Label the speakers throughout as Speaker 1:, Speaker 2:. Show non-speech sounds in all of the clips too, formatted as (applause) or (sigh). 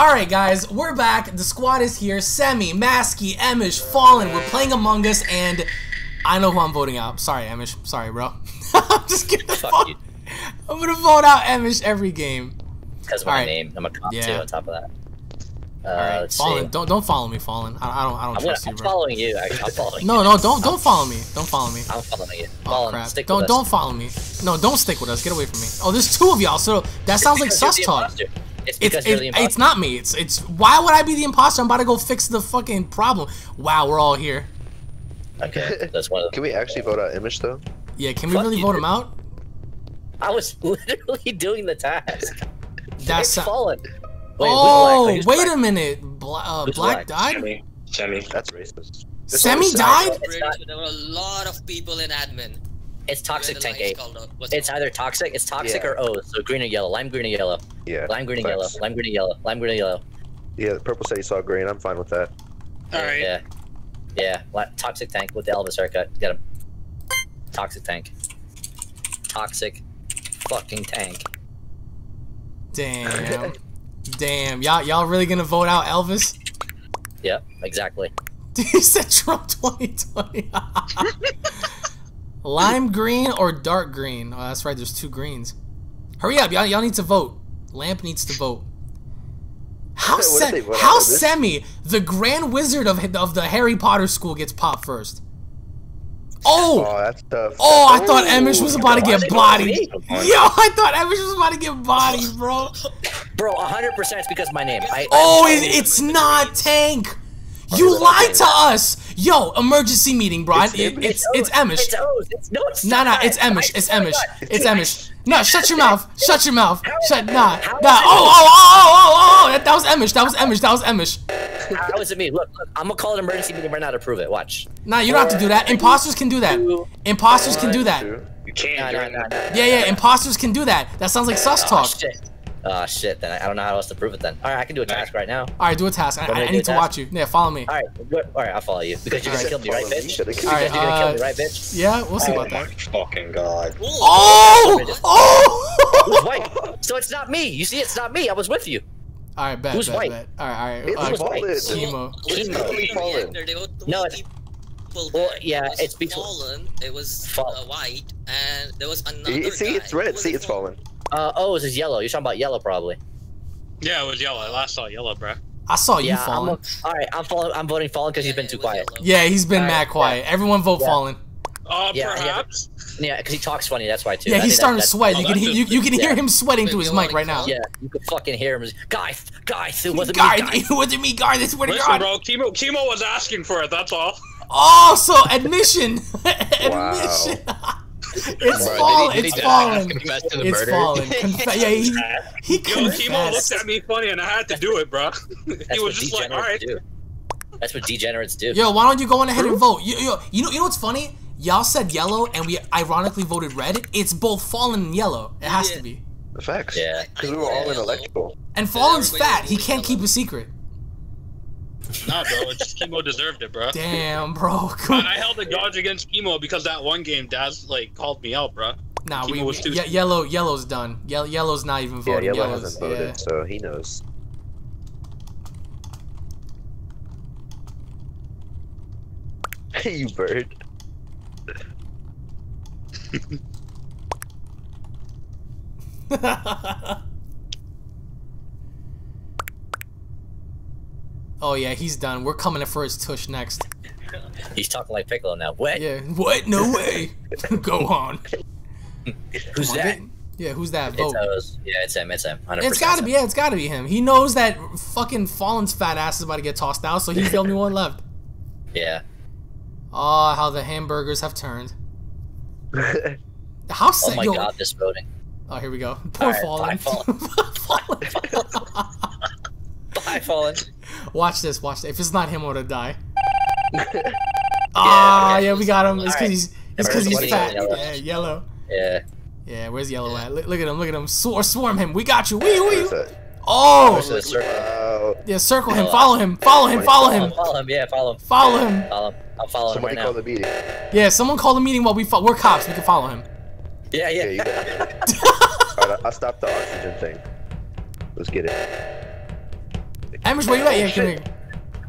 Speaker 1: Alright guys, we're back. The squad is here. Semi, Masky, Emish, Fallen. We're playing Among Us and I know who I'm voting out. Sorry, Emish. Sorry, bro. (laughs) I'm just kidding.
Speaker 2: Fuck you.
Speaker 1: I'm gonna vote out Emish every game.
Speaker 2: Because my
Speaker 1: Alright.
Speaker 2: name. I'm a cop
Speaker 1: Yeah.
Speaker 2: too on top of that. Uh,
Speaker 1: Alright,
Speaker 2: let's
Speaker 1: Fallen.
Speaker 2: see.
Speaker 1: Don't don't follow me, Fallen. I, I don't I don't
Speaker 2: I'm, gonna,
Speaker 1: trust
Speaker 2: I'm
Speaker 1: you,
Speaker 2: following you. actually. I'm following
Speaker 1: No,
Speaker 2: you.
Speaker 1: no, don't don't (laughs) follow me. Don't follow me.
Speaker 2: I'm following you.
Speaker 1: Oh
Speaker 2: Fallen,
Speaker 1: crap!
Speaker 2: stick
Speaker 1: Don't don't follow me. No, don't stick with us. Get away from me. Oh, there's two of y'all. So that sounds like (laughs) sus talk.
Speaker 2: imposter. It's
Speaker 1: It's
Speaker 2: because you're the
Speaker 1: it,
Speaker 2: imposter.
Speaker 1: it's not me. It's it's why would I be the imposter? I'm about to go fix the fucking problem. Wow, we're all here.
Speaker 2: Okay, (laughs) that's one of
Speaker 3: Can we actually vote out Image though?
Speaker 1: Yeah, can we
Speaker 2: Fuck
Speaker 1: really
Speaker 2: you,
Speaker 1: vote
Speaker 2: dude.
Speaker 1: him out?
Speaker 2: I was (laughs) literally doing the task.
Speaker 1: That's
Speaker 2: it's Fallen. Wait,
Speaker 1: oh,
Speaker 2: who's black?
Speaker 1: wait
Speaker 2: Who's
Speaker 1: a minute. Bla- uh, Black
Speaker 2: black?
Speaker 1: died.
Speaker 4: Semi. Semi.
Speaker 3: That's racist. It's
Speaker 1: Semi died?
Speaker 3: sad.
Speaker 2: It's
Speaker 5: Pretty
Speaker 2: not-
Speaker 5: sure there were a lot of people in admin.
Speaker 2: It's toxic tank
Speaker 5: lights
Speaker 2: eight.
Speaker 5: called uh,
Speaker 2: It's
Speaker 5: wrong?
Speaker 2: either toxic, it's toxic
Speaker 3: Yeah.
Speaker 2: or O. So green or yellow. Lime green or yellow.
Speaker 3: Yeah.
Speaker 2: Lime green and yellow. Lime green and yellow. Lime green and yellow.
Speaker 3: Yeah, the purple said he saw green. I'm fine with that.
Speaker 4: Alright.
Speaker 2: Yeah. Yeah. li- Toxic tank with the Elvis haircut. Get him. Toxic tank. Toxic fucking tank.
Speaker 1: Damn. (laughs) Damn. Y'all y'all really gonna vote out Elvis?
Speaker 2: Yep, exactly. (laughs)
Speaker 1: he said Trump 2020. (laughs) Lime green or dark green? Oh, that's right. There's two greens. Hurry up, y'all! Y'all need to vote. Lamp needs to vote. How se- how semi the Grand Wizard of of the Harry Potter school gets popped first? Oh,
Speaker 3: Oh, that's tough.
Speaker 1: oh! I thought Emish was about to get bodied. Yo, I thought Emish was about to get bodied, bro.
Speaker 2: Bro, 100% it's because of my name. I,
Speaker 1: Oh, it, it's not Tank. You
Speaker 2: Really?
Speaker 1: lied to us. Yo, emergency meeting, bro.
Speaker 3: It's
Speaker 1: It-
Speaker 3: Emish.
Speaker 1: it's it's Emish.
Speaker 2: It's O's. It's, no, it's
Speaker 1: Nah, nah, it's Emish. It's
Speaker 2: oh swear
Speaker 1: Emish. It's
Speaker 2: Dude,
Speaker 1: Emish. No, shut your mouth. Shut your mouth. Shut. Nah, nah.
Speaker 2: how
Speaker 1: oh
Speaker 2: oh,
Speaker 1: oh,
Speaker 2: oh,
Speaker 1: oh, oh, oh, oh. That, that was Emish. That was Emish. That was Emish.
Speaker 2: How is it me? Look, look, I'm gonna call an emergency meeting right now to prove it. Watch.
Speaker 1: Nah, you don't have to do that. Imposters can do that. Imposters can do that.
Speaker 4: You can't
Speaker 2: Nah, nah, nah.
Speaker 1: Yeah, yeah. Imposters can do that. That sounds like sus
Speaker 2: Oh,
Speaker 1: talk.
Speaker 2: Shit. Oh, shit. Then I I don't know how else to prove it then. All right, I can do a task right now.
Speaker 1: All right, do a task. I, I, I need to
Speaker 2: task?
Speaker 1: watch you. Yeah, follow me.
Speaker 2: All right, all right, I'll follow you because you're gonna kill me, right,
Speaker 3: Follow me.
Speaker 2: bitch?
Speaker 3: Should've
Speaker 1: All
Speaker 3: killed
Speaker 1: right,
Speaker 2: You're gonna kill
Speaker 1: uh,
Speaker 2: me, right, bitch?
Speaker 1: yeah, we'll see
Speaker 4: Oh
Speaker 1: about
Speaker 4: my
Speaker 1: that.
Speaker 4: fucking god.
Speaker 1: Oh, oh.
Speaker 2: Who's white? So it's not me. You see, it's not me. I was with you.
Speaker 1: All right, bet,
Speaker 2: Who's
Speaker 1: bet,
Speaker 2: white?
Speaker 1: bet. All right, all right.
Speaker 3: It's
Speaker 1: Uh,
Speaker 2: Who's white?
Speaker 3: Fallen.
Speaker 1: Chemo.
Speaker 5: It was
Speaker 2: Chemo.
Speaker 5: literally
Speaker 3: Fallen.
Speaker 5: enter, there were two
Speaker 2: No, it-
Speaker 5: people
Speaker 2: well, yeah,
Speaker 5: It
Speaker 2: it's between-
Speaker 5: fallen. It was uh, white, and there was another
Speaker 3: You- See,
Speaker 5: guy.
Speaker 3: it's red. See, it's
Speaker 5: fallen?
Speaker 3: Fallen.
Speaker 2: Uh, oh, this is yellow. You're talking about yellow, probably.
Speaker 4: Yeah, it was yellow. I last saw yellow, bro.
Speaker 1: I saw you
Speaker 2: yeah, I'm
Speaker 1: falling.
Speaker 2: a, all right. I'm falling. I'm voting fallen because he's been too quiet.
Speaker 5: yellow.
Speaker 1: Yeah, he's been
Speaker 2: All right,
Speaker 1: mad quiet. Everyone vote
Speaker 2: Yeah.
Speaker 1: fallen.
Speaker 4: Uh,
Speaker 2: Yeah, yeah.
Speaker 4: perhaps.
Speaker 2: Yeah, because he talks funny. That's why too.
Speaker 1: Yeah,
Speaker 2: I
Speaker 1: he's starting
Speaker 2: that-
Speaker 1: to sweat.
Speaker 4: oh,
Speaker 1: You can
Speaker 4: that's
Speaker 1: hear you, you can hear
Speaker 2: yeah.
Speaker 1: him sweating
Speaker 5: Wait,
Speaker 1: to his mic right now.
Speaker 2: Yeah, you could fucking hear him. Guys, guys, it wasn't
Speaker 1: Guard,
Speaker 2: me. Guys. (laughs)
Speaker 1: it wasn't me, guard. I swear to
Speaker 4: Listen,
Speaker 1: God.
Speaker 4: bro. Chemo, chemo was asking for it. That's all.
Speaker 1: Oh, so admission, (laughs) admission. (laughs) it's
Speaker 3: Bro,
Speaker 1: fallen.
Speaker 6: did he
Speaker 1: It's
Speaker 6: just
Speaker 1: fallen.
Speaker 6: confess
Speaker 1: It's
Speaker 6: murder?
Speaker 1: fallen. Conf- yeah, he, (laughs) he
Speaker 4: Yo, chemo looked at me funny, and I had to do it, bro. (laughs)
Speaker 2: That's
Speaker 4: he
Speaker 2: what
Speaker 4: was just like, all
Speaker 2: degenerates do. That's what degenerates do.
Speaker 1: Yo, why don't you go on ahead and vote? You, you, you know, you know what's funny? Y'all said yellow, and we ironically voted red. It's both fallen and yellow. It has to be.
Speaker 3: The facts.
Speaker 2: Yeah.
Speaker 3: Because we were all in electrical.
Speaker 1: And fallen's fat. He can't
Speaker 5: yellow.
Speaker 1: keep a secret.
Speaker 4: Nah, bro. It's just chemo deserved it, bro.
Speaker 1: Damn, bro.
Speaker 4: I I held a grudge against chemo because that one game, Daz like called me out, bro.
Speaker 1: Nah, we,
Speaker 4: Chemo was too-
Speaker 1: ye- yellow. Yellow's done. Ye- yellow's not even
Speaker 3: Yeah. Yellow
Speaker 1: Yellow's,
Speaker 3: hasn't voted,
Speaker 1: yeah.
Speaker 3: so he knows. (laughs) you bird. (laughs) (laughs)
Speaker 1: oh yeah, he's done. We're coming in for his tush next.
Speaker 2: He's talking like Piccolo now. What?
Speaker 1: Yeah. What? No way. (laughs) Go on.
Speaker 2: Who's
Speaker 1: on,
Speaker 2: that?
Speaker 1: get- Yeah, who's that?
Speaker 2: It's
Speaker 1: Vote.
Speaker 2: O's. Yeah, it's him. It's him. 100%.
Speaker 1: It's gotta be. Yeah, it's gotta be him. He knows that fucking Fallen's fat ass is about to get tossed out, so he's the only one left. (laughs)
Speaker 2: Yeah.
Speaker 1: Oh, how the hamburgers have turned. How
Speaker 2: sick! (laughs)
Speaker 1: Oh
Speaker 2: my
Speaker 1: yo,
Speaker 2: god, this voting.
Speaker 1: Oh, here we go. Poor
Speaker 2: Alright,
Speaker 1: Fallen.
Speaker 2: bye, Bye, fallen.
Speaker 1: Watch this. Watch this. If it's not him, I'm gonna die. Ah,
Speaker 2: okay.
Speaker 1: yeah, we got him. It's because he's it's because he's fat.
Speaker 2: yellow.
Speaker 1: Yeah, yellow.
Speaker 2: Yeah.
Speaker 1: Yeah, where's yellow at? Look, look at him. Look at him. Swar, swarm him. We got you. Wee
Speaker 3: What
Speaker 1: wee. Oh,
Speaker 2: Push to the circle.
Speaker 1: Yeah. Circle him. Follow him. Follow him. Follow him.
Speaker 2: Follow him. Yeah, follow him.
Speaker 1: Follow him.
Speaker 2: Follow him. I'm following
Speaker 3: Somebody
Speaker 2: him
Speaker 3: call
Speaker 2: right
Speaker 3: the meeting.
Speaker 1: Yeah, someone call a meeting while we fo- we're cops. We can follow him.
Speaker 2: Yeah,
Speaker 3: Yeah,
Speaker 2: yeah.
Speaker 3: you got it. (laughs) Alright, I'll stop the oxygen thing. Let's get it.
Speaker 1: Amish, where you at? Yeah, come here.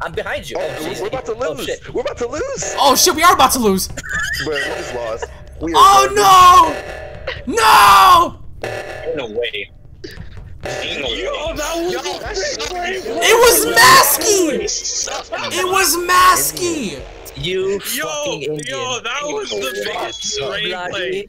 Speaker 2: I'm behind you.
Speaker 3: Oh,
Speaker 2: Oh,
Speaker 3: we're, about to
Speaker 2: Oh,
Speaker 3: lose.
Speaker 2: shit.
Speaker 3: we're about to lose.
Speaker 1: Oh shit, we are about to lose. (laughs)
Speaker 3: Bro, we just lost. We are
Speaker 1: Oh no! No!
Speaker 4: No way. Yo, that was
Speaker 1: It was Masky! It was Masky!
Speaker 2: You
Speaker 4: Yo,
Speaker 2: fucking Indian.
Speaker 4: yo, that was the biggest brain play.
Speaker 2: bloody.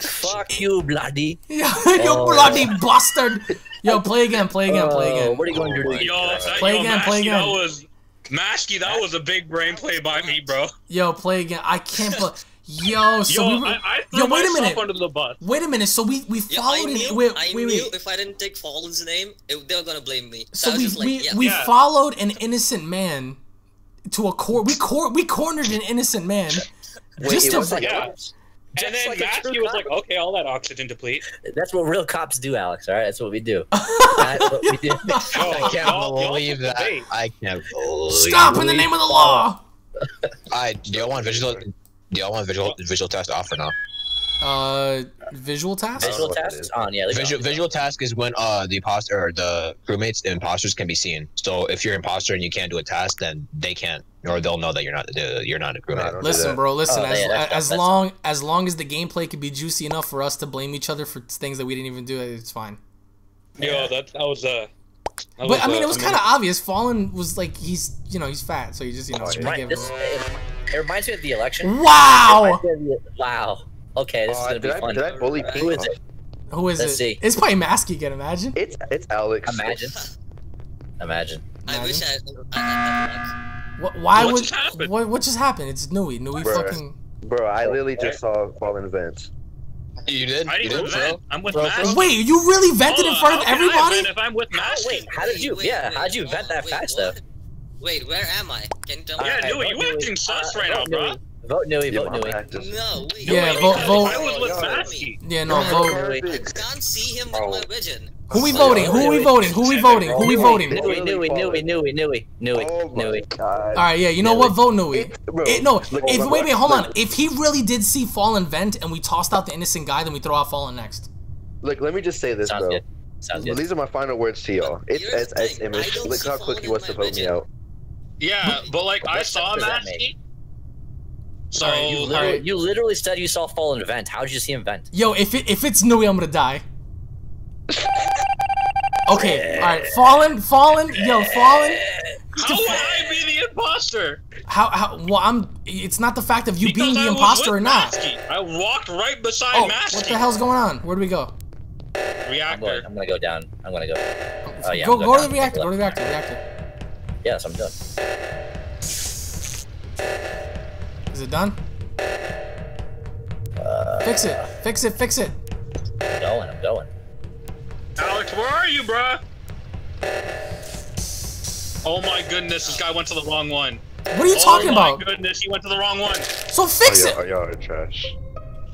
Speaker 2: Fuck you, bloody. (laughs)
Speaker 1: you
Speaker 2: Oh.
Speaker 1: bloody bastard! Yo, play again, play again, play
Speaker 2: Oh,
Speaker 1: again.
Speaker 2: What are you going to do?
Speaker 4: Yo, that,
Speaker 1: Play
Speaker 4: yo,
Speaker 1: again, play again.
Speaker 4: That was Mashki. That was a big brain play by me, bro.
Speaker 1: Yo, play again. I can't. Bel- Yo, so
Speaker 4: Yo,
Speaker 1: we were.
Speaker 4: I, I
Speaker 1: Yo, wait a minute.
Speaker 4: under the bus.
Speaker 1: Wait a minute. So we we
Speaker 5: Yeah, I
Speaker 1: followed
Speaker 5: knew,
Speaker 1: it. Wait,
Speaker 5: I
Speaker 1: wait,
Speaker 5: knew
Speaker 1: wait.
Speaker 5: if I didn't take Fallen's name, it, they were gonna blame me.
Speaker 1: So
Speaker 5: So,
Speaker 1: we
Speaker 5: just like,
Speaker 1: we,
Speaker 5: yeah.
Speaker 1: we
Speaker 4: Yeah.
Speaker 1: followed an innocent man to a court. We cor- we cornered an innocent man. (laughs) just to
Speaker 3: was like-
Speaker 4: Yeah.
Speaker 2: Just
Speaker 4: And then
Speaker 2: like a
Speaker 4: was
Speaker 2: cop.
Speaker 4: like, okay, all that oxygen deplete.
Speaker 2: That's what real cops do, Alex. All right, that's what we do. (laughs) That's what we do. (laughs)
Speaker 4: Yo,
Speaker 6: I can't
Speaker 4: y'all- y'all
Speaker 6: believe that.
Speaker 4: the.
Speaker 6: I can't believe.
Speaker 1: Stop in the name of the law.
Speaker 6: I do y'all want visual? Do y'all want visual visual test off or not?
Speaker 1: Uh, visual task.
Speaker 2: Visual
Speaker 3: what that
Speaker 2: test
Speaker 3: is.
Speaker 2: is on. Yeah.
Speaker 6: Visual
Speaker 2: on.
Speaker 6: visual task is when uh the imposter or the crewmates the imposters can be seen. So if you're an imposter and you can't do a task, then they can't, or they'll know that you're not the you're not a
Speaker 3: No,
Speaker 6: crewmate.
Speaker 3: I don't do
Speaker 1: Listen, bro. Listen.
Speaker 2: Oh,
Speaker 1: as
Speaker 2: yeah, that's-
Speaker 1: as
Speaker 2: that's-
Speaker 1: long as long as the gameplay could be juicy enough for us to blame each other for things that we didn't even do, it's fine.
Speaker 4: Yo, that that was uh. that
Speaker 1: But I mean,
Speaker 4: uh,
Speaker 1: it was kind of obvious. Fallen was like he's you know he's fat, so you just you know.
Speaker 3: Oh,
Speaker 2: Right.
Speaker 1: give
Speaker 2: This, it, it reminds me of the election.
Speaker 1: Wow.
Speaker 2: It me of the- Wow. Okay, this is
Speaker 3: Uh,
Speaker 2: gonna be
Speaker 3: did, I,
Speaker 2: fun.
Speaker 3: did I bully
Speaker 5: Who
Speaker 2: Who is it?
Speaker 1: Who is
Speaker 2: Let's
Speaker 1: it?
Speaker 2: see.
Speaker 1: It's probably Mask. You can imagine.
Speaker 3: It's it's Alex.
Speaker 2: Imagine. Imagine.
Speaker 5: I wish I, I had that luck.
Speaker 1: Wh- Why
Speaker 4: What
Speaker 1: would
Speaker 4: just happened?
Speaker 1: what what just happened? It's Nui. Nui
Speaker 3: Bruh.
Speaker 1: fucking.
Speaker 3: Bro, I literally just saw Fallen Vents.
Speaker 6: You did?
Speaker 4: I
Speaker 6: You
Speaker 4: didn't
Speaker 6: did,
Speaker 4: vent.
Speaker 6: bro?
Speaker 4: I'm with
Speaker 6: Bro,
Speaker 4: Mashki.
Speaker 1: Wait, you really vented in front of
Speaker 4: how can I
Speaker 1: everybody?
Speaker 4: vent If I'm with Mashki.
Speaker 2: wait, how did you? yeah, how'd you vent that
Speaker 5: wait,
Speaker 2: fast
Speaker 5: what?
Speaker 2: though?
Speaker 5: Wait, where am I? Can you tell me?
Speaker 4: Yeah,
Speaker 2: Alright,
Speaker 4: Nui, you
Speaker 2: vote
Speaker 4: acting sus
Speaker 2: Uh,
Speaker 4: right now, bro.
Speaker 2: Nui. Vote Nui.
Speaker 3: Yeah,
Speaker 2: Vote Nui.
Speaker 5: No, wait.
Speaker 1: Yeah,
Speaker 5: wait,
Speaker 1: vote- vote.
Speaker 4: I was with
Speaker 3: Yo, yo.
Speaker 1: Yeah, no,
Speaker 3: Yo,
Speaker 1: vote.
Speaker 3: garbage.
Speaker 5: I can't see him oh. with my vision.
Speaker 1: Who we
Speaker 2: Oh,
Speaker 1: voting? Who we voting? Who we voting? Who we voting?
Speaker 2: Nui, Nui, Nui, Nui, Nui, Nui,
Speaker 3: Oh
Speaker 2: Nui.
Speaker 1: All right, yeah. You know
Speaker 2: Nui.
Speaker 1: what? Vote Nui.
Speaker 3: It-
Speaker 1: It, no, if wait, wait, hold on. If he really did see Fallen vent and we tossed out the innocent guy, then we throw out Fallen next.
Speaker 3: Look, let me just say this,
Speaker 2: Sounds
Speaker 3: bro.
Speaker 2: good. Sounds good.
Speaker 3: These are my final words to y'all. It's as
Speaker 5: the
Speaker 3: as
Speaker 5: thing,
Speaker 3: image. Look how quick he
Speaker 5: in
Speaker 3: was to vote me out.
Speaker 4: Yeah, but like I saw
Speaker 2: sense does that
Speaker 4: Mashki. So
Speaker 1: Alright, you
Speaker 2: You
Speaker 1: Alright.
Speaker 2: literally, you literally said you saw Fallen vent. How did you see him vent?
Speaker 1: Yo, if it, if it's Nui, I'm gonna die. Okay, all right. Fallen, Fallen, yo, Fallen.
Speaker 4: how would I be the imposter?
Speaker 1: How how? Well, I'm. It's not the fact of you
Speaker 4: Because
Speaker 1: being the
Speaker 4: was
Speaker 1: imposter or not.
Speaker 4: Mashki. I walked right beside
Speaker 1: Oh,
Speaker 4: Mashki.
Speaker 1: what the hell's going on? Where do we go?
Speaker 2: I'm going,
Speaker 4: Reactor.
Speaker 2: I'm gonna go down. I'm gonna go. Oh, yeah,
Speaker 1: go
Speaker 2: I'm
Speaker 1: go
Speaker 2: going
Speaker 1: to the
Speaker 2: down.
Speaker 1: reactor. Go to the reactor. Reactor.
Speaker 2: Yes, I'm done.
Speaker 1: Is it done? fix it. Fix it. Fix it.
Speaker 2: I'm going. I'm going.
Speaker 4: Alex, where are you, bruh? Oh my goodness, this guy went to the wrong one.
Speaker 1: What are you talking about?
Speaker 4: oh my goodness, he went to the wrong one.
Speaker 1: So fix
Speaker 3: Oh,
Speaker 1: it.
Speaker 3: y'all, y'all are trash.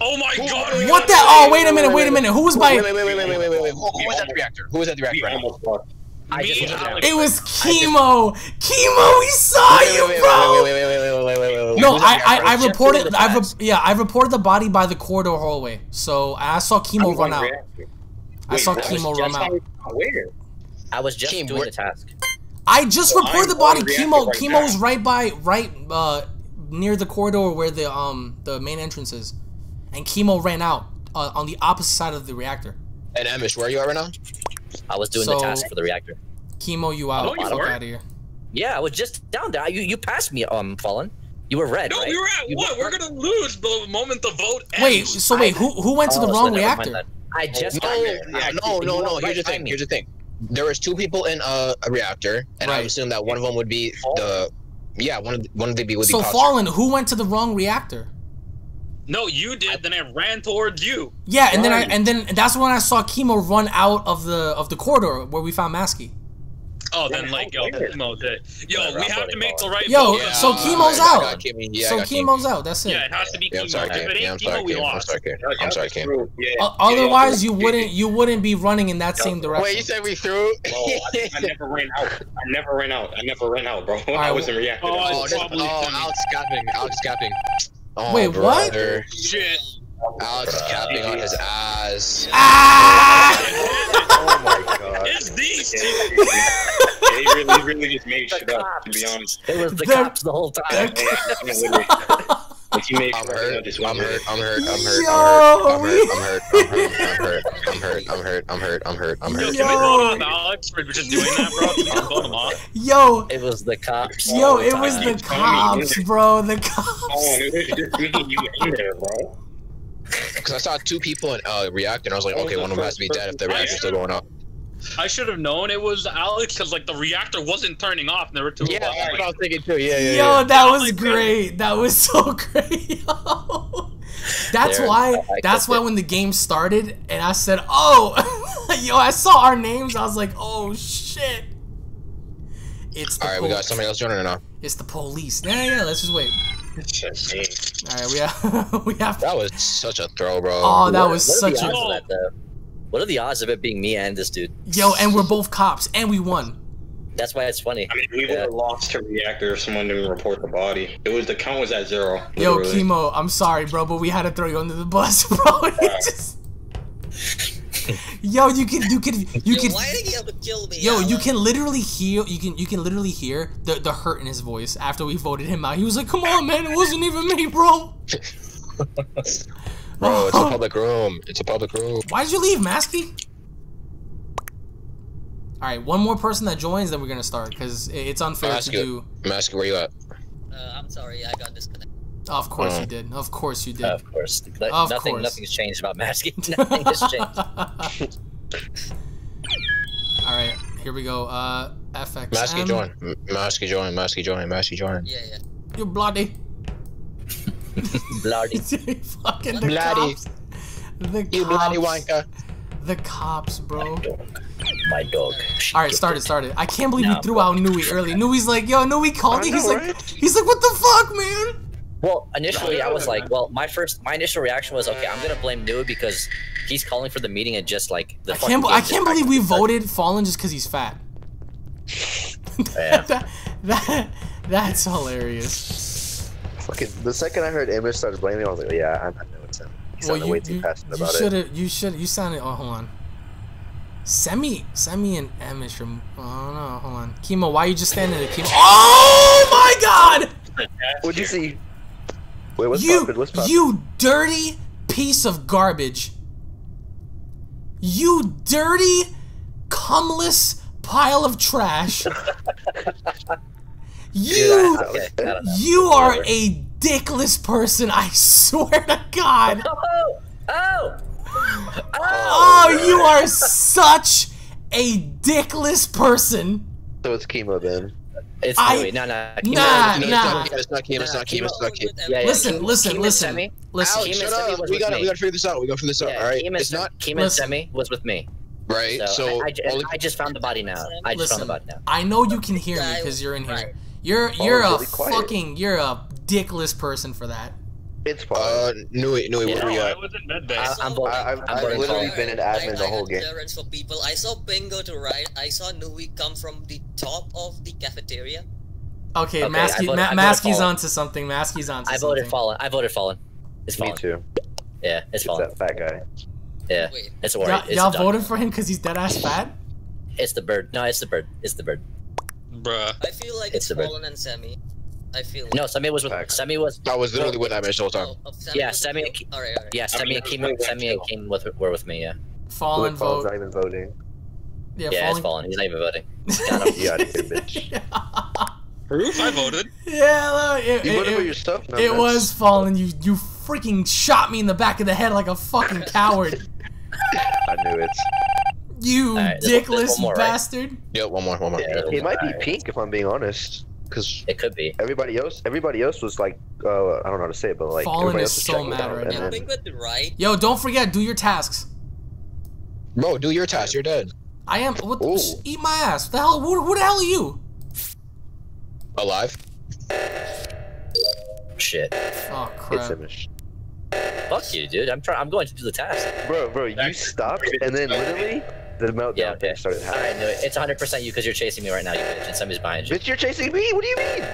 Speaker 4: Oh my god. we
Speaker 1: What
Speaker 4: got
Speaker 1: the? Oh, wait a minute. Wait a minute. Who was
Speaker 6: Wait,
Speaker 1: by?
Speaker 6: wait, wait, wait, wait, wait, wait, wait. Who, who was at the reactor? Who was at the reactor? right?
Speaker 2: I just
Speaker 4: and
Speaker 2: went down.
Speaker 4: Alex.
Speaker 1: It was chemo. Chemo. We saw
Speaker 6: Wait,
Speaker 1: you,
Speaker 6: wait, wait,
Speaker 1: bro.
Speaker 6: wait, wait, wait, wait, wait, wait, wait, wait, wait.
Speaker 1: No,
Speaker 6: Who was at
Speaker 1: I,
Speaker 6: the
Speaker 1: I,
Speaker 6: reactor?
Speaker 1: I
Speaker 2: Just
Speaker 1: reported,
Speaker 2: doing the
Speaker 1: I, I re-
Speaker 2: task.
Speaker 1: yeah, I reported the body by the corridor hallway. So I saw chemo run out. I saw chemo run out.
Speaker 4: Where?
Speaker 2: I was just
Speaker 6: Team,
Speaker 2: doing the task.
Speaker 1: I just
Speaker 4: Well,
Speaker 1: reported the
Speaker 4: I'm
Speaker 1: body.
Speaker 4: on reactor
Speaker 1: Chemo,
Speaker 4: right
Speaker 1: chemo's
Speaker 4: now.
Speaker 1: right by, right, uh, near the corridor where the um the main entrance is, and chemo ran out uh, on the opposite side of the reactor.
Speaker 6: And Amish, where are you at right now?
Speaker 2: I was doing
Speaker 1: So-
Speaker 2: the task for the reactor.
Speaker 1: Chemo, you out.
Speaker 4: No, you
Speaker 1: Fuck out of here.
Speaker 2: Yeah, I was just down there. You you passed me, um, Fallen. You were red,
Speaker 4: No,
Speaker 2: right?
Speaker 4: we were at
Speaker 2: You
Speaker 4: what? We're gonna lose the moment the vote ends.
Speaker 1: Wait, so wait, who who went to oh, the
Speaker 2: Oh,
Speaker 1: wrong
Speaker 2: never
Speaker 1: reactor?
Speaker 2: I just
Speaker 6: No,
Speaker 2: got there.
Speaker 6: no, no, no. Here's the thing.
Speaker 2: me.
Speaker 6: Here's the thing. There was two people in a, a reactor, and I
Speaker 1: Right.
Speaker 6: assume that one of them would be the. Yeah, one of the, one of them would be with
Speaker 1: So
Speaker 6: the imposter.
Speaker 1: fallen, who went to the wrong reactor?
Speaker 4: No, you did. Then I ran towards you.
Speaker 1: Yeah, and then I and then that's when I saw chemo run out of the of the corridor where we found Masky.
Speaker 4: Oh, then like yo, chemo did. Yo, we have to make the right
Speaker 1: Yo.
Speaker 6: Yeah,
Speaker 1: so chemo's out.
Speaker 6: I got Kimmy. Yeah,
Speaker 1: so chemo's out. That's it.
Speaker 4: Yeah, it has to be
Speaker 6: Yeah, I'm
Speaker 4: chemo.
Speaker 6: sorry,
Speaker 4: If
Speaker 6: Kim.
Speaker 4: it
Speaker 6: Yeah, I'm
Speaker 4: ain't
Speaker 6: sorry,
Speaker 4: chemo, we
Speaker 6: Kim. I'm
Speaker 4: lost.
Speaker 6: sorry, Kim. I'm sorry, Kim.
Speaker 1: O- otherwise, you wouldn't you wouldn't be running in that same direction.
Speaker 6: Wait, you said we threw?
Speaker 7: I, I never ran out. I never ran out. I never ran out, bro. (laughs) I wasn't reacting.
Speaker 4: Oh,
Speaker 6: Oh,
Speaker 4: it's
Speaker 6: this,
Speaker 4: probably
Speaker 6: oh,
Speaker 4: Kimmy.
Speaker 6: Alex capping. Alex capping. Oh,
Speaker 1: Wait, what?
Speaker 4: Shit.
Speaker 6: Alex is capping on his ass.
Speaker 1: Ah!
Speaker 3: Oh my god.
Speaker 4: It's these two.
Speaker 7: Yeah, he really, really just made shit up. To be honest,
Speaker 2: It was the,
Speaker 1: The-
Speaker 2: cops the whole time.
Speaker 7: like he made
Speaker 6: I'm
Speaker 7: sure
Speaker 6: hurt.
Speaker 7: just
Speaker 6: I'm
Speaker 7: went
Speaker 6: hurt.
Speaker 7: with
Speaker 6: I'm hurt. I'm hurt.
Speaker 1: Yo,
Speaker 6: I'm hurt. I'm hurt. I'm hurt. I'm hurt. I'm hurt. I'm hurt. I'm hurt. I'm
Speaker 4: Yo,
Speaker 6: hurt.
Speaker 4: can we
Speaker 1: Yo.
Speaker 4: vote on Alex for just doing that, bro? Can we vote him off?
Speaker 1: Yo,
Speaker 2: It was the cops.
Speaker 1: yo,
Speaker 2: all the
Speaker 1: it was
Speaker 2: time.
Speaker 1: the
Speaker 7: It's funny,
Speaker 1: cops,
Speaker 7: isn't it?
Speaker 1: bro. The
Speaker 7: Oh,
Speaker 1: cops.
Speaker 7: and it was just me and you in there, bro.
Speaker 6: Because I saw two people in, uh, react, and I was like, okay, one of them has to be dead if the reactor's still going up.
Speaker 4: I should have known it was Alex because like the reactor wasn't turning off and there were two
Speaker 6: Yeah, that's what I was thinking too. Yeah, yeah,
Speaker 1: Yo, that was
Speaker 4: my God.
Speaker 1: great. That was (laughs) so great. Yo. That's
Speaker 2: There,
Speaker 1: why.
Speaker 2: I
Speaker 1: That's why
Speaker 2: it.
Speaker 1: when the game started and I said, "Oh, (laughs) yo," I saw our names. I was like, "Oh shit." It's the
Speaker 6: All right, we got somebody else joining or not?
Speaker 1: It's the police. Yeah, yeah. Let's just wait.
Speaker 7: It's.
Speaker 1: All right, we have (laughs) we have.
Speaker 6: That was such a throw, bro.
Speaker 1: Oh, that
Speaker 2: What-
Speaker 1: was
Speaker 2: what are the
Speaker 1: such a
Speaker 2: odds of that. What are the odds of it being me and this dude?
Speaker 1: yo, and we're both cops, and we won.
Speaker 2: That's why it's funny.
Speaker 7: I mean, we would
Speaker 2: Yeah.
Speaker 7: have lost to reactor if someone didn't report the body. It was the count was at zero.
Speaker 1: Yo,
Speaker 7: literally.
Speaker 1: chemo. I'm sorry, bro, but we had to throw you under the bus, (laughs) bro. It just- (laughs) Yo, you can, you can, you
Speaker 5: Yo,
Speaker 1: can.
Speaker 5: why did he have to kill me?
Speaker 1: Yo, you can literally hear you can you can literally hear the the hurt in his voice after we voted him out. He was like, "Come on, man, it wasn't even me, bro." (laughs)
Speaker 6: Bro, it's a (laughs) public room. It's a public room.
Speaker 1: Why'd you leave, Masky? All right, one more person that joins, then we're gonna start because it's unfair
Speaker 6: Ask
Speaker 1: to
Speaker 6: you.
Speaker 1: do.
Speaker 6: Mask, where you at?
Speaker 5: Uh, I'm sorry, I got disconnected.
Speaker 1: Of course
Speaker 6: Oh.
Speaker 1: you did. Of course you did.
Speaker 2: Of course. But
Speaker 1: Of
Speaker 2: nothing,
Speaker 1: course.
Speaker 2: Nothing's changed about masking. (laughs) Nothing has changed. (laughs)
Speaker 1: All right, here we go. Uh, FX.
Speaker 6: Masky join. M- Masky join. Masky join. Masky join.
Speaker 5: Yeah, yeah.
Speaker 1: You bloody.
Speaker 2: Bloody. (laughs)
Speaker 1: Fucking the
Speaker 6: Bloody.
Speaker 1: cops. The
Speaker 6: You bloody
Speaker 1: cops.
Speaker 6: wanker.
Speaker 1: The cops, bro.
Speaker 2: My dog.
Speaker 1: All right, started, started. I can't believe
Speaker 2: Nah,
Speaker 1: we threw
Speaker 2: bro.
Speaker 1: out Nui early. Nui's like, yo, Nui called
Speaker 3: I
Speaker 1: me. He's
Speaker 3: know,
Speaker 1: like,
Speaker 3: right?
Speaker 1: he's like, what the fuck, man?
Speaker 2: Well, initially I was like, well, my first, my initial reaction was, okay, I'm gonna blame Nui because he's calling for the meeting and just like the
Speaker 1: I can't,
Speaker 2: game
Speaker 1: I can't believe we
Speaker 2: practically
Speaker 1: voted Fallen just because he's fat.
Speaker 2: Yeah. (laughs)
Speaker 1: that, that, that's hilarious.
Speaker 3: Fucking the second I heard Image started blaming, I was like, yeah, I, I know it's him. He
Speaker 1: Well, you,
Speaker 3: way too
Speaker 1: you,
Speaker 3: passionate
Speaker 1: you
Speaker 3: about
Speaker 1: should
Speaker 3: it.
Speaker 1: have, you should, you sounded. Oh, hold on. Semi, Semi, and Emish from. Oh no, hold on. Chemo, why are you just standing there, Chemo? (laughs) Oh my God!
Speaker 3: What'd you see? Wait, what's
Speaker 1: you,
Speaker 3: poppin'? What's poppin'?
Speaker 1: you dirty piece of garbage. You dirty, cumless pile of trash. (laughs) you,
Speaker 2: Okay, I don't know.
Speaker 1: you are a dickless person. I swear to God. (laughs)
Speaker 2: Oh, Oh!
Speaker 1: Oh! Oh, you are such a dickless person.
Speaker 3: So it's chemo then.
Speaker 2: It's
Speaker 1: I-
Speaker 2: Nui. No, no.
Speaker 1: Nah,
Speaker 2: Chemo-
Speaker 1: nah.
Speaker 6: It's not Kim. It's not Kim. It's not Kim. It's not Kim.
Speaker 2: Yeah, yeah.
Speaker 1: Listen,
Speaker 2: Keem-
Speaker 1: listen,
Speaker 2: Keem and
Speaker 1: listen,
Speaker 2: Semi-
Speaker 1: listen.
Speaker 2: Keem
Speaker 6: Shut up.
Speaker 2: was
Speaker 6: We
Speaker 2: with
Speaker 6: gotta,
Speaker 2: me.
Speaker 6: we gotta figure this out. We gotta figure this out.
Speaker 2: Yeah,
Speaker 6: All right.
Speaker 2: Keem
Speaker 6: It's not
Speaker 2: Keem and
Speaker 1: Listen.
Speaker 2: Semi was with me.
Speaker 6: right.
Speaker 2: So,
Speaker 6: So,
Speaker 2: I, I, ju-
Speaker 6: only-
Speaker 2: I just found the body now. I just found the body now.
Speaker 1: I know you can hear me because you're in here. You're you're oh, a
Speaker 3: really
Speaker 1: fucking you're a dickless person for that.
Speaker 3: It's fine.
Speaker 6: uh, Nui, Nui, where
Speaker 2: Yeah.
Speaker 6: were you
Speaker 4: No, I
Speaker 6: at?
Speaker 4: was in medbay.
Speaker 2: I- I'm voting.
Speaker 3: I- I've-
Speaker 2: I'm
Speaker 3: I've literally been an
Speaker 5: I-
Speaker 3: admin the whole
Speaker 5: had
Speaker 3: game.
Speaker 5: clearance for people. I saw Bingo to right. I saw Nui come from the top of the cafeteria.
Speaker 1: Okay,
Speaker 2: Okay, I
Speaker 1: Masky,
Speaker 2: voted-
Speaker 1: Ma-
Speaker 2: I voted
Speaker 1: Masky's
Speaker 2: Fallen.
Speaker 1: onto something. Masky's onto
Speaker 2: I
Speaker 1: something.
Speaker 2: voted Fallen. I voted Fallen. It's
Speaker 3: Me too.
Speaker 2: Yeah, it's
Speaker 3: It's
Speaker 2: Fallen.
Speaker 3: that fat guy.
Speaker 2: Yeah,
Speaker 5: Wait.
Speaker 2: it's a worry.
Speaker 1: Y'all,
Speaker 2: It's
Speaker 1: y'all
Speaker 2: a
Speaker 1: voted for him because he's dead ass fat.
Speaker 2: It's the bird. No, it's the bird. It's the bird.
Speaker 4: Bruh.
Speaker 5: I feel like
Speaker 2: It's
Speaker 5: it's,
Speaker 2: the bed.
Speaker 5: Fallen and Semi. I feel.
Speaker 2: No, Semi was with
Speaker 3: Facts.
Speaker 2: Semi was.
Speaker 6: I was literally with that man the whole time.
Speaker 5: Oh, Semi
Speaker 2: Yeah,
Speaker 5: was
Speaker 2: Semi
Speaker 5: with
Speaker 2: and
Speaker 5: you?
Speaker 2: Ke-
Speaker 5: Alright, alright.
Speaker 2: Yeah,
Speaker 7: I
Speaker 2: Semi
Speaker 7: mean,
Speaker 2: and Keem,
Speaker 7: I
Speaker 2: Semi and
Speaker 7: too.
Speaker 2: Keem with, were with me. Yeah,
Speaker 1: Fallen
Speaker 3: Look,
Speaker 1: vote.
Speaker 3: not even voting.
Speaker 1: Yeah,
Speaker 2: yeah, it's
Speaker 1: fallen.
Speaker 2: Fallen. He's not even voting. Got him.
Speaker 3: You out of here, bitch. (laughs)
Speaker 4: Proof? I voted.
Speaker 1: yeah, look, it,
Speaker 3: You
Speaker 1: it-
Speaker 3: voted
Speaker 1: it-
Speaker 3: your stuff? No,
Speaker 1: it
Speaker 3: that's-
Speaker 1: was fallen. You you freaking shot me in the back of the head like a fucking (laughs) coward.
Speaker 3: I knew it.
Speaker 1: You
Speaker 2: Alright, there's one- there's
Speaker 1: dickless
Speaker 2: one more, right?
Speaker 1: bastard.
Speaker 6: Yep, one more, one more.
Speaker 2: Yeah,
Speaker 3: It
Speaker 2: one
Speaker 3: might be
Speaker 2: more.
Speaker 3: pink if I'm being honest, because
Speaker 2: It could be.
Speaker 3: everybody else, everybody else was like, uh, I don't know how to say it, but like
Speaker 1: Fallen
Speaker 3: everybody
Speaker 1: is
Speaker 3: else was
Speaker 1: so
Speaker 3: checking
Speaker 1: mad
Speaker 3: out,
Speaker 1: right now.
Speaker 3: then-
Speaker 5: right.
Speaker 1: Yo, don't forget, do your tasks.
Speaker 6: Bro, do your task. You're dead.
Speaker 1: I am. What?
Speaker 3: Ooh.
Speaker 1: sh- Eat my ass. What the hell? Who, who the hell are you?
Speaker 6: Alive.
Speaker 2: Shit.
Speaker 1: Oh
Speaker 3: It's
Speaker 1: crap.
Speaker 3: finished.
Speaker 2: Fuck you, dude. I'm trying. I'm going to do the task.
Speaker 3: Bro, bro, you stopped, and then literally the meltdown
Speaker 2: Yeah, okay.
Speaker 3: thing started
Speaker 2: All right, no, it's 100 percent you because you're chasing me right now, you bitch, and somebody's behind you.
Speaker 3: Bitch, you're chasing me. What do you mean?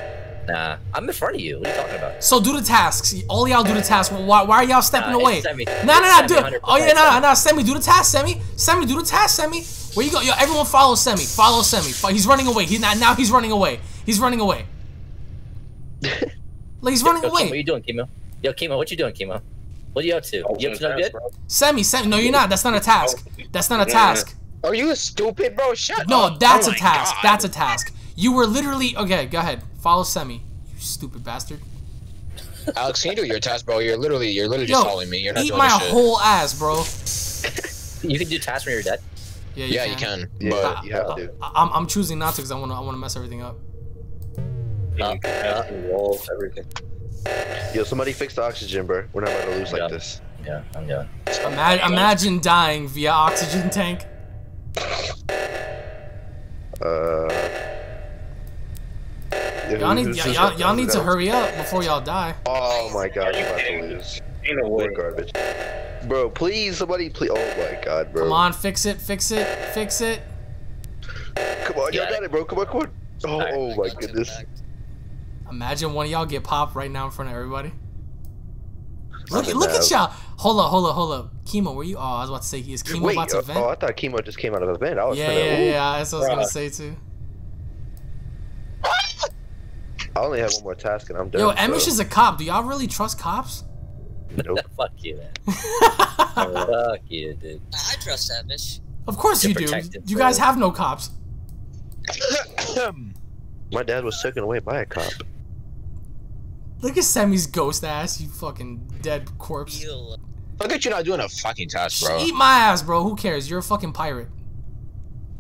Speaker 2: Nah, I'm in front of you. What are you talking about?
Speaker 1: So do the tasks. All y'all do the tasks. Why, why are y'all stepping
Speaker 2: Nah,
Speaker 1: away?
Speaker 2: it's Semi.
Speaker 1: No, no, no, do
Speaker 2: Semi,
Speaker 1: it. Oh yeah,
Speaker 2: 100%
Speaker 1: no, no, no. Semi, do the task. Semi, Semi, do the task. Semi. Where you go? Yo, everyone follow Semi. Follow Semi. He's running away. He's not now. He's running away. He's running away. (laughs) like he's running
Speaker 2: Yo, Kimo, what
Speaker 1: away.
Speaker 2: you doing, Kimo? Yo, Kimo, what you doing, Kimo? What are you up to? You up to no good?
Speaker 1: Semi, Semi. No, you're not. That's not a task. That's not a task.
Speaker 6: Are you a stupid, bro? Shut
Speaker 1: No,
Speaker 6: up.
Speaker 1: that's
Speaker 6: Oh
Speaker 1: a task.
Speaker 6: God.
Speaker 1: That's a task. You were literally okay. Go ahead. Follow Semi. You stupid bastard.
Speaker 6: Alex, can you do your task, bro? You're literally, you're literally just following me. You're not
Speaker 1: eat
Speaker 6: doing
Speaker 1: my
Speaker 6: this shit.
Speaker 1: whole ass, bro. (laughs)
Speaker 2: You can do tasks when you're dead.
Speaker 1: Yeah,
Speaker 6: Yeah, you can.
Speaker 3: Yeah,
Speaker 6: But
Speaker 3: you have to.
Speaker 1: I- I'm, I'm choosing not to because I want to I want to mess everything up.
Speaker 2: Uh, uh,
Speaker 7: Wolf, everything.
Speaker 3: Yo, somebody fix the oxygen, bro. We're not about to lose
Speaker 2: Yeah.
Speaker 3: like this.
Speaker 2: yeah, I'm going.
Speaker 1: Ima- imagine dying via oxygen tank.
Speaker 3: Uh.
Speaker 1: Y'all need
Speaker 3: who's
Speaker 1: y'all,
Speaker 3: this
Speaker 1: y'all,
Speaker 3: one?
Speaker 1: y'all need to
Speaker 3: Who's
Speaker 1: hurry up before y'all die.
Speaker 3: Oh my god,
Speaker 7: you
Speaker 3: you're about to lose.
Speaker 7: Ain't no way.
Speaker 3: Garbage. Bro, please, somebody, please. Oh my god, bro.
Speaker 1: Come on, fix it, fix it, fix it.
Speaker 3: Come on, y'all
Speaker 2: Yeah.
Speaker 3: got it, bro. Come on, come on. Oh,
Speaker 2: Alright.
Speaker 3: oh my
Speaker 5: got you
Speaker 3: goodness.
Speaker 5: Back.
Speaker 1: Imagine one of y'all get popped right now in front of everybody. Look,
Speaker 3: Nothing
Speaker 1: look at y'all. Hold up, hold up, hold up. Chemo, where you? Oh, I was about to say, he is Chemo
Speaker 3: Wait,
Speaker 1: about to
Speaker 3: uh,
Speaker 1: vent?
Speaker 3: oh, I thought chemo just came out of the vent. I was
Speaker 1: yeah,
Speaker 3: finna,
Speaker 1: yeah, yeah. That's what I was gonna say too.
Speaker 3: I only have one more task and I'm done.
Speaker 1: Yo, Emish
Speaker 3: so-
Speaker 1: is a cop. Do y'all really trust cops?
Speaker 3: Nope. (laughs)
Speaker 2: Fuck you, man. (laughs) Fuck you, dude.
Speaker 5: I trust Amish.
Speaker 1: of course you do.
Speaker 2: protected,
Speaker 1: You guys have no cops. (coughs)
Speaker 3: My dad was taken away by a cop.
Speaker 1: Look at Semi's ghost ass, you fucking dead corpse.
Speaker 5: Feel
Speaker 6: look at you not doing a fucking task, bro.
Speaker 1: Eat my ass, bro. Who cares? You're a fucking pirate.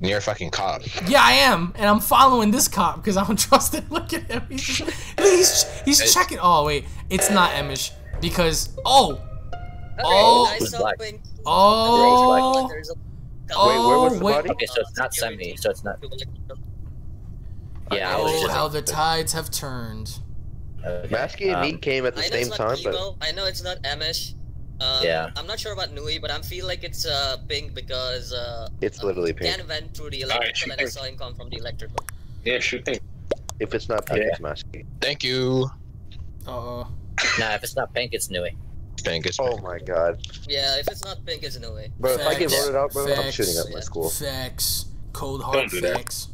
Speaker 6: You're a fucking cop.
Speaker 1: Yeah, I am, and I'm following this cop because I don't (laughs) trust him. Look at him. He's he's, he's checking. Oh wait, it's not Emish because oh
Speaker 5: Okay,
Speaker 1: Oh.
Speaker 5: I
Speaker 2: Who's
Speaker 5: saw
Speaker 1: oh oh
Speaker 3: Wait, where was the oh,
Speaker 1: wait.
Speaker 3: body?
Speaker 2: Okay, so it's not semi, so it's not. Yeah, I was
Speaker 1: Oh, how the tides have turned.
Speaker 2: Okay,
Speaker 3: Masky and me
Speaker 2: um,
Speaker 3: came at the
Speaker 5: I know
Speaker 3: same
Speaker 5: it's
Speaker 3: time,
Speaker 5: not
Speaker 3: but
Speaker 5: I know it's not Amish. Um,
Speaker 2: Yeah.
Speaker 5: I'm not sure about Nui, but I feel like it's uh, Pink because uh,
Speaker 3: it's literally pink.
Speaker 5: Dan went through the
Speaker 7: Alright,
Speaker 5: electrical and I saw him come from the electrical.
Speaker 7: Yeah, shoot thing.
Speaker 3: If it's not pink,
Speaker 2: Okay.
Speaker 3: it's Masky.
Speaker 6: Thank you.
Speaker 1: Uh oh.
Speaker 2: Nah, if it's not pink, it's Nui.
Speaker 6: Thank you.
Speaker 3: Oh my god.
Speaker 5: Yeah, if it's not Pink, it's Nui.
Speaker 3: Bro, if I get
Speaker 1: Facts.
Speaker 3: voted out, bro, I'm shooting up my school.
Speaker 1: Facts. Cold
Speaker 7: Don't
Speaker 1: hard
Speaker 7: do that.
Speaker 1: facts.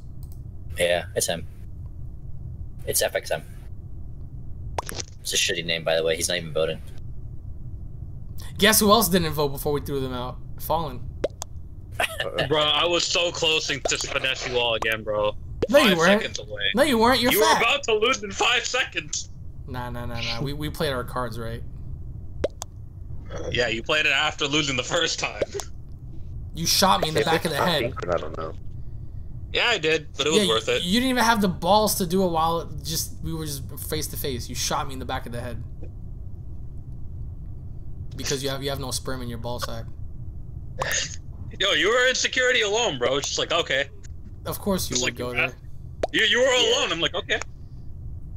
Speaker 2: Yeah, it's him. It's FXM. It's a shitty name, by the way. He's not even voting.
Speaker 1: Guess who else didn't vote before we threw them out? Fallen. (laughs)
Speaker 4: Bro, I was so close to just finesse you all again, bro.
Speaker 1: No,
Speaker 4: Five
Speaker 1: you weren't.
Speaker 4: seconds away.
Speaker 1: No, you weren't. You're
Speaker 4: you were about to lose in five seconds.
Speaker 1: Nah, nah, nah, nah. We, we played our cards right.
Speaker 4: Yeah, you played it after losing the first time.
Speaker 1: You shot me in the back of the head.
Speaker 3: I don't know.
Speaker 4: Yeah, I did, but it was
Speaker 1: yeah,
Speaker 4: worth it.
Speaker 1: you didn't even have the balls to do it while it just we were just face to face. You shot me in the back of the head because you have you have no sperm in your ball sack. (laughs)
Speaker 4: Yo, you were in security alone, bro. It's just like, okay.
Speaker 1: Of course you
Speaker 4: Just
Speaker 1: would
Speaker 4: like
Speaker 1: go
Speaker 4: that.
Speaker 1: there.
Speaker 4: You, you were
Speaker 2: Yeah.
Speaker 4: alone. I'm like, okay.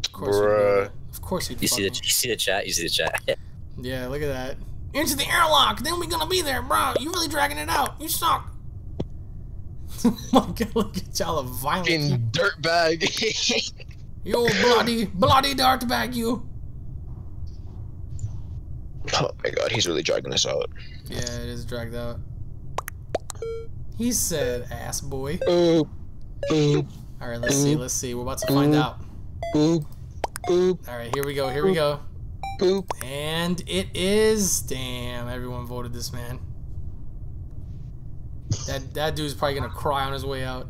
Speaker 1: Of course you'd go
Speaker 3: Bruh.
Speaker 1: there. Of course you'd.
Speaker 2: You see the you see the chat. You see the chat. (laughs)
Speaker 1: Yeah, look at that. Into the airlock. Then we gonna be there, bro. You really dragging it out. You suck. Oh (laughs) my god, look at y'all a violent.
Speaker 6: Fucking dirtbag. (laughs)
Speaker 1: You bloody, bloody dirtbag, you.
Speaker 6: oh my god, he's really dragging us out.
Speaker 1: Yeah, it is dragged out. He said, "Ass boy."
Speaker 6: Boop. Boop.
Speaker 1: All right, let's see. Let's see. We're about to find out.
Speaker 6: Boop. Boop.
Speaker 1: All right, here we go. Here we go.
Speaker 6: Boop.
Speaker 1: And it is. Damn, everyone voted this man. That that dude's probably gonna cry on his way out.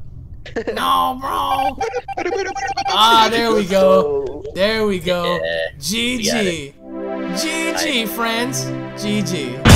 Speaker 1: (laughs) No, bro. (laughs) Ah, there we go. There we go.
Speaker 2: Yeah.
Speaker 1: GG. GG, friends. GG.